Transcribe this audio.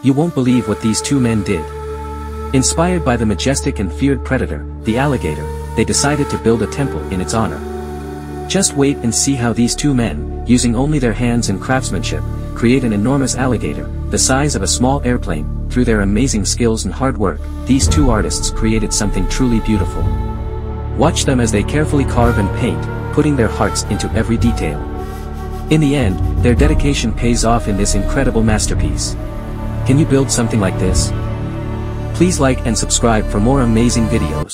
You won't believe what these two men did. Inspired by the majestic and feared predator, the alligator, they decided to build a temple in its honor. Just wait and see how these two men, using only their hands and craftsmanship, create an enormous alligator, the size of a small airplane, through their amazing skills and hard work, these two artists created something truly beautiful. Watch them as they carefully carve and paint, putting their hearts into every detail. In the end, their dedication pays off in this incredible masterpiece. Can you build something like this? Please like and subscribe for more amazing videos.